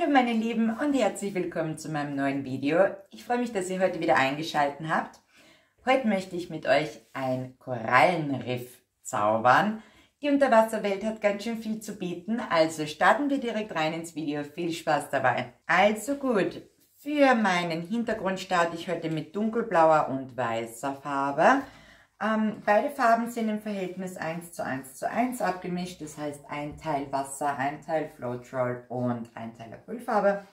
Hallo meine Lieben und herzlich willkommen zu meinem neuen Video. Ich freue mich, dass ihr heute wieder eingeschaltet habt. Heute möchte ich mit euch ein Korallenriff zaubern. Die Unterwasserwelt hat ganz schön viel zu bieten, also starten wir direkt rein ins Video. Viel Spaß dabei. Also gut, für meinen Hintergrund starte ich heute mit dunkelblauer und weißer Farbe. Ähm, beide Farben sind im Verhältnis 1 zu 1 zu 1 abgemischt, das heißt ein Teil Wasser, ein Teil Floatroll und ein Teil Acrylfarbe.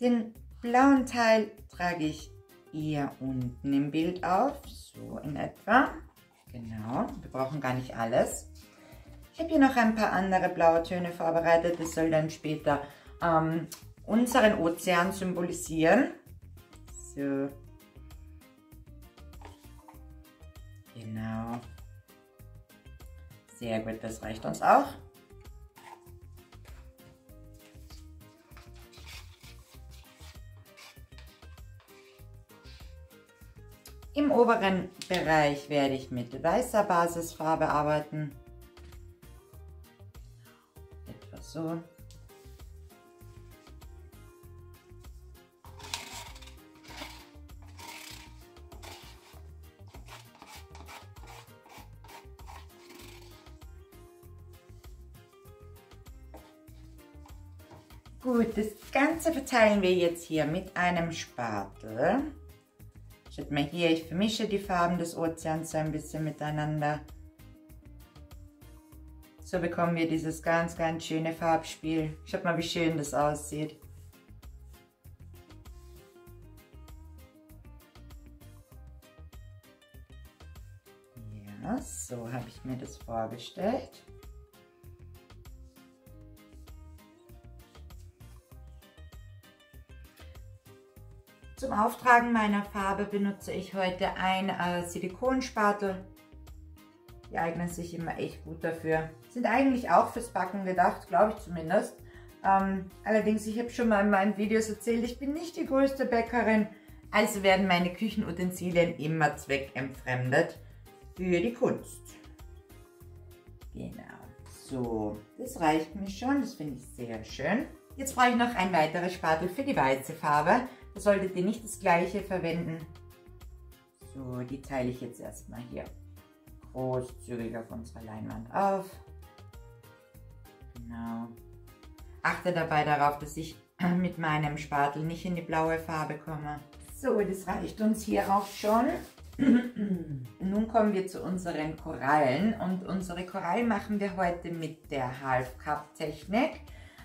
Den blauen Teil trage ich hier unten im Bild auf, so in etwa. Genau, wir brauchen gar nicht alles. Ich habe hier noch ein paar andere blaue Töne vorbereitet, das soll dann später ähm, unseren Ozean symbolisieren. So, Genau. Sehr gut, das reicht uns auch. Im oberen Bereich werde ich mit weißer Basisfarbe arbeiten. Etwa so. Gut, das Ganze verteilen wir jetzt hier mit einem Spatel. Schaut mal hier, ich vermische die Farben des Ozeans so ein bisschen miteinander. So bekommen wir dieses ganz, ganz schöne Farbspiel. Schaut mal, wie schön das aussieht. Ja, so habe ich mir das vorgestellt. Zum Auftragen meiner Farbe benutze ich heute ein äh, Silikonspatel. Die eignen sich immer echt gut dafür. Sind eigentlich auch fürs Backen gedacht, glaube ich zumindest. Ähm, allerdings, ich habe schon mal in meinen Videos erzählt, ich bin nicht die größte Bäckerin. Also werden meine Küchenutensilien immer zweckentfremdet für die Kunst. Genau. So, das reicht mir schon. Das finde ich sehr schön. Jetzt brauche ich noch ein weiteres Spatel für die weiße Farbe. Solltet ihr nicht das gleiche verwenden. So, die teile ich jetzt erstmal hier großzügig auf unserer Leinwand auf. Genau. Achte dabei darauf, dass ich mit meinem Spatel nicht in die blaue Farbe komme. So, das reicht uns hier auch schon. Nun kommen wir zu unseren Korallen und unsere Korallen machen wir heute mit der Half Cup Technik.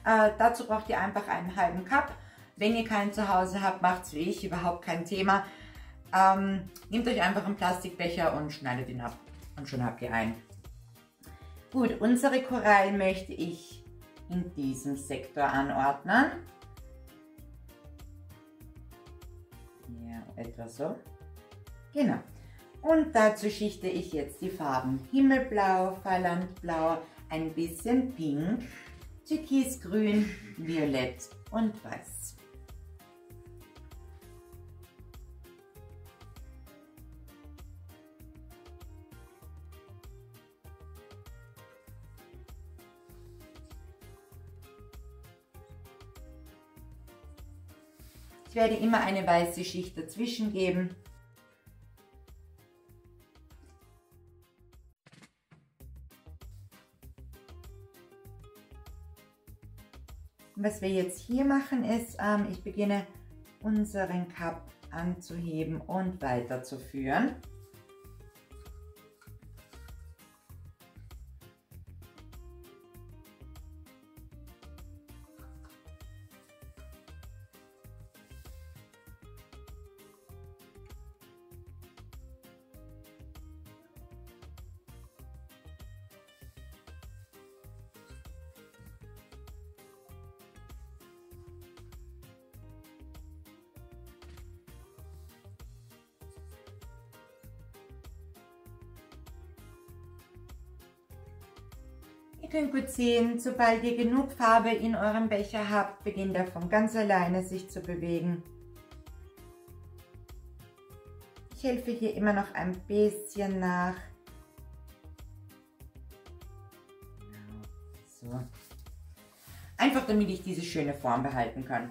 Äh, dazu braucht ihr einfach einen halben Cup wenn ihr keinen zu Hause habt, macht es wie ich, überhaupt kein Thema. Ähm, nehmt euch einfach einen Plastikbecher und schneidet ihn ab. Und schon habt ihr einen. Gut, unsere Korallen möchte ich in diesem Sektor anordnen. Ja, etwa so. Genau. Und dazu schichte ich jetzt die Farben Himmelblau, Falllandblau, ein bisschen Pink, Türkisgrün, Violett und Weiß. Werde immer eine weiße Schicht dazwischen geben. was wir jetzt hier machen ist, ähm, ich beginne unseren Cup anzuheben und weiterzuführen. Ihr könnt gut sehen, sobald ihr genug Farbe in eurem Becher habt, beginnt er von ganz alleine sich zu bewegen. Ich helfe hier immer noch ein bisschen nach. So. Einfach damit ich diese schöne Form behalten kann.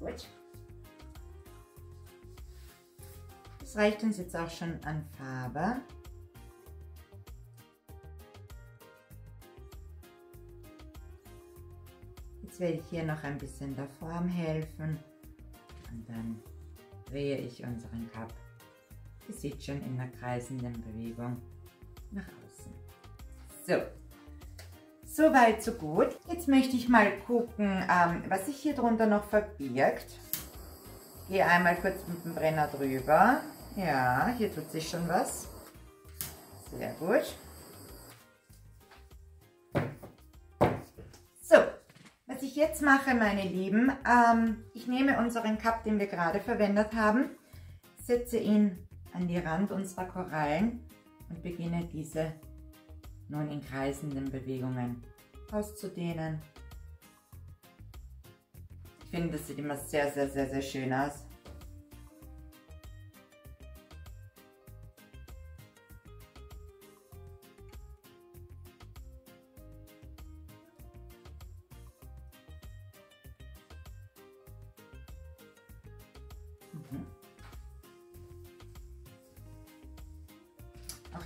Gut. Das reicht uns jetzt auch schon an Farbe. Jetzt werde ich hier noch ein bisschen der Form helfen und dann drehe ich unseren Cup. Ihr seht schon in der kreisenden Bewegung nach außen. So, Soweit, so gut. Jetzt möchte ich mal gucken, ähm, was sich hier drunter noch verbirgt. Gehe einmal kurz mit dem Brenner drüber. Ja, hier tut sich schon was. Sehr gut. So, was ich jetzt mache, meine Lieben, ähm, ich nehme unseren Cup, den wir gerade verwendet haben, setze ihn an die Rand unserer Korallen und beginne diese nun in kreisenden Bewegungen auszudehnen. Ich finde, das sieht immer sehr, sehr, sehr, sehr schön aus.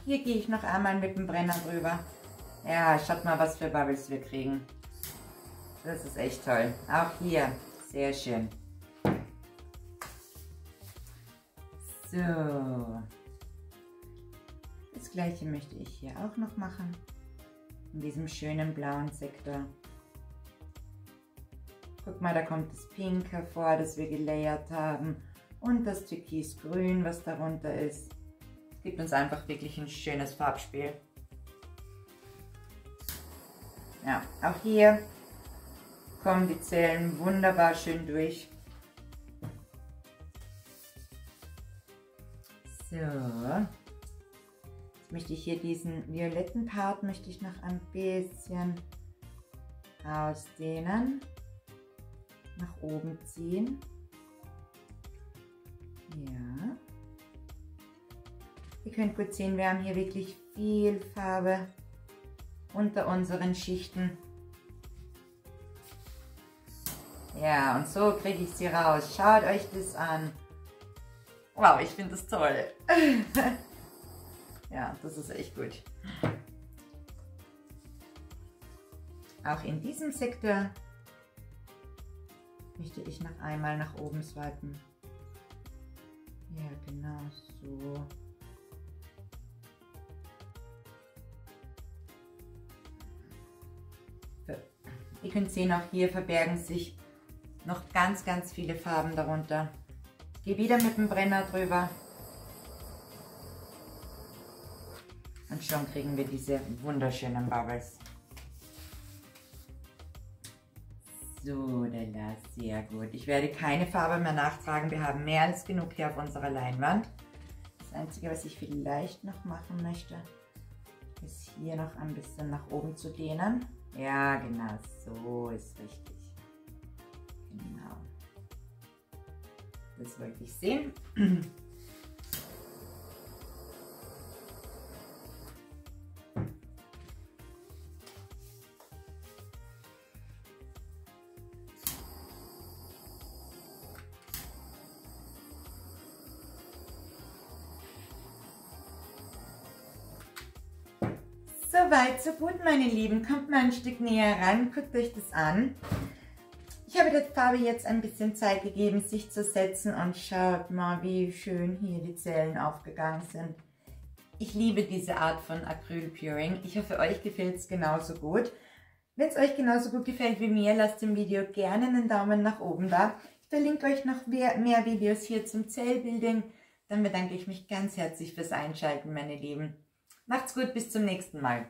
Hier gehe ich noch einmal mit dem Brenner drüber. Ja, schaut mal, was für Bubbles wir kriegen. Das ist echt toll. Auch hier, sehr schön. So. Das gleiche möchte ich hier auch noch machen. In diesem schönen blauen Sektor. Guck mal, da kommt das Pink hervor, das wir gelayert haben. Und das Türkisgrün, was darunter ist. Gibt uns einfach wirklich ein schönes Farbspiel. Ja, auch hier kommen die Zellen wunderbar schön durch. So. Jetzt möchte ich hier diesen violetten Part möchte ich noch ein bisschen ausdehnen. Nach oben ziehen. Ja. Ihr könnt gut sehen, wir haben hier wirklich viel Farbe unter unseren Schichten. Ja, und so kriege ich sie raus. Schaut euch das an. Wow, ich finde das toll. ja, das ist echt gut. Auch in diesem Sektor möchte ich noch einmal nach oben swipen. Ja, genau so. Könnt sehen, auch hier verbergen sich noch ganz, ganz viele Farben darunter. Gehe wieder mit dem Brenner drüber. Und schon kriegen wir diese wunderschönen Bubbles. So, Della, sehr gut. Ich werde keine Farbe mehr nachtragen. Wir haben mehr als genug hier auf unserer Leinwand. Das Einzige, was ich vielleicht noch machen möchte, ist hier noch ein bisschen nach oben zu dehnen. Ja, genau, so ist richtig. Genau. Das wollte ich sehen. Soweit, so gut, meine Lieben. Kommt mal ein Stück näher ran, guckt euch das an. Ich habe der Farbe jetzt ein bisschen Zeit gegeben, sich zu setzen und schaut mal, wie schön hier die Zellen aufgegangen sind. Ich liebe diese Art von Acryl-Puring. Ich hoffe, euch gefällt es genauso gut. Wenn es euch genauso gut gefällt wie mir, lasst dem Video gerne einen Daumen nach oben da. Ich verlinke euch noch mehr, mehr Videos hier zum Zellbuilding. Dann bedanke ich mich ganz herzlich fürs Einschalten, meine Lieben. Macht's gut, bis zum nächsten Mal.